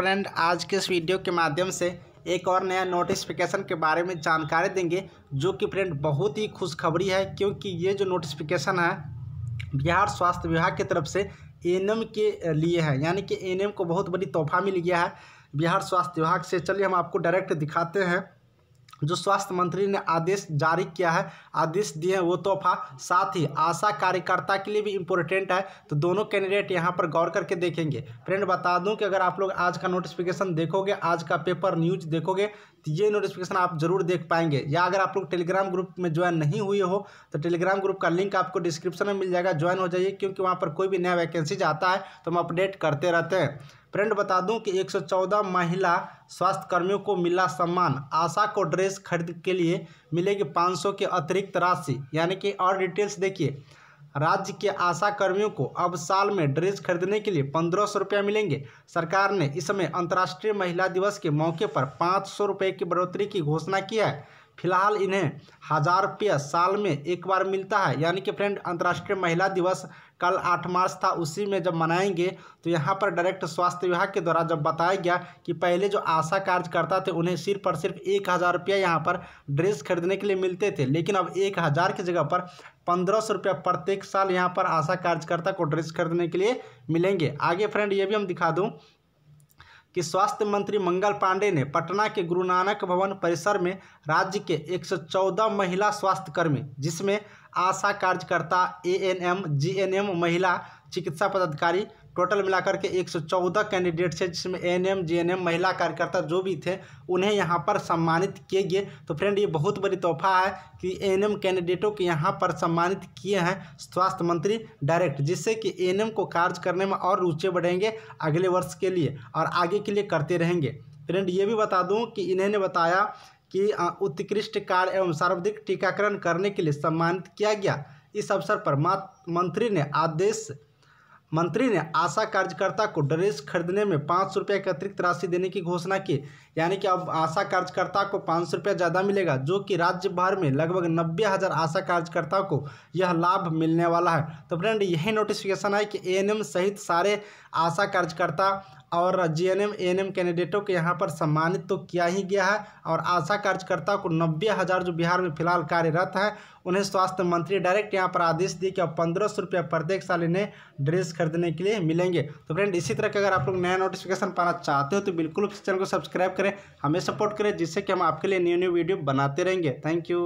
Friend आज के इस वीडियो के माध्यम से एक और नया नोटिफिकेशन के बारे में जानकारी देंगे, जो कि फ्रेंड बहुत ही खुशखबरी है, क्योंकि ये जो नोटिफिकेशन है, बिहार स्वास्थ्य विभाग की तरफ़ से एएनएम के लिए है। यानी कि एएनएम को बहुत बड़ी तोहफा मिल गया है बिहार स्वास्थ्य विभाग से। चलिए हम आपको डायरेक्ट दिखाते हैं। जो स्वास्थ्य मंत्री ने आदेश जारी किया है, आदेश दिए हैं वो तोहफा। साथ ही आशा कार्यकर्ता के लिए भी इम्पोर्टेंट है तो दोनों कैंडिडेट यहाँ पर गौर करके देखेंगे। फ्रेंड बता दूँ कि अगर आप लोग आज का नोटिफिकेशन देखोगे, आज का पेपर न्यूज़ देखोगे तो ये नोटिफिकेशन आप ज़रूर देख पाएँगे। या अगर आप लोग टेलीग्राम ग्रुप में ज्वाइन नहीं हुए हो तो टेलीग्राम ग्रुप का लिंक आपको डिस्क्रिप्शन में मिल जाएगा ज्वाइन हो जाइए, क्योंकि वहाँ पर कोई भी नया वैकेंसी आता है तो हम अपडेट करते रहते हैं। फ्रेंड बता दूँ कि 114 महिला स्वास्थ्य कर्मियों को मिला सम्मान। आशा को ड्रेस खरीद के लिए मिलेगी 500 के अतिरिक्त राशि। यानी कि और डिटेल्स देखिए। राज्य के आशा कर्मियों को अब साल में ड्रेस खरीदने के लिए पंद्रह सौ रुपया मिलेंगे। सरकार ने इस समय अंतर्राष्ट्रीय महिला दिवस के मौके पर पाँच सौ रुपये की बढ़ोतरी की घोषणा की है। फ़िलहाल इन्हें हज़ार रुपया साल में एक बार मिलता है। यानी कि फ्रेंड, अंतर्राष्ट्रीय महिला दिवस कल आठ मार्च था, उसी में जब मनाएँगे तो यहाँ पर डायरेक्ट स्वास्थ्य विभाग के द्वारा जब बताया गया कि पहले जो आशा कार्यकर्ता थे, उन्हें सिर्फ़ और सिर्फ़ एक हज़ार रुपया यहाँ पर ड्रेस खरीदने के लिए मिलते थे। लेकिन अब एक हज़ार की जगह पर पंद्रह सौ रुपया प्रत्येक साल यहाँ पर आशा कार्यकर्ता को ड्रेस खरीदने के लिए मिलेंगे। आगे फ्रेंड, ये भी हम दिखा दूँ कि स्वास्थ्य मंत्री मंगल पांडे ने पटना के गुरु नानक भवन परिसर में राज्य के 114 महिला स्वास्थ्यकर्मी, जिसमें आशा कार्यकर्ता एएनएम जीएनएम महिला चिकित्सा पदाधिकारी टोटल मिलाकर के 114 कैंडिडेट थे, जिसमें N M G N M महिला कार्यकर्ता जो भी थे, उन्हें यहाँ पर सम्मानित किए गए। तो फ्रेंड ये बहुत बड़ी तोहफा है कि एन एम कैंडिडेटों के यहाँ पर सम्मानित किए हैं स्वास्थ्य मंत्री डायरेक्ट जिससे कि एन एम को कार्य करने में और रुचि बढ़ेंगे अगले वर्ष के लिए और आगे के लिए करते रहेंगे। फ्रेंड ये भी बता दूँ कि इन्होंने बताया कि उत्कृष्ट कार्य एवं सार्वधिक टीकाकरण करने के लिए सम्मानित किया गया। इस अवसर पर मंत्री ने आदेश मंत्री ने आशा कार्यकर्ता को ड्रेस खरीदने में पाँच सौ रुपये की अतिरिक्त राशि देने की घोषणा की। यानी कि अब आशा कार्यकर्ता को पाँच सौ रुपया ज़्यादा मिलेगा, जो कि राज्य भर में लगभग नब्बे हज़ार आशा कार्यकर्ताओं को यह लाभ मिलने वाला है। तो फ्रेंड, यही नोटिफिकेशन है कि ए सहित सारे आशा कार्यकर्ता और जीएनएम एएनएम कैंडिडेटों के यहाँ पर सम्मानित तो किया ही गया है और आशा कार्यकर्ता को नब्बे हज़ार जो बिहार में फ़िलहाल कार्यरत हैं, उन्हें स्वास्थ्य मंत्री डायरेक्ट यहाँ पर आदेश दिए कि अब पंद्रह सौ रुपया प्रत्येक साल इन्हें ड्रेस खरीदने के लिए मिलेंगे। तो फ्रेंड इसी तरह के अगर आप लोग नया नोटिफिकेशन पाना चाहते हो तो बिल्कुल चैनल को सब्सक्राइब करें। हमें सपोर्ट करें, जिससे कि हम आपके लिए न्यू न्यू वीडियो बनाते रहेंगे। Thank you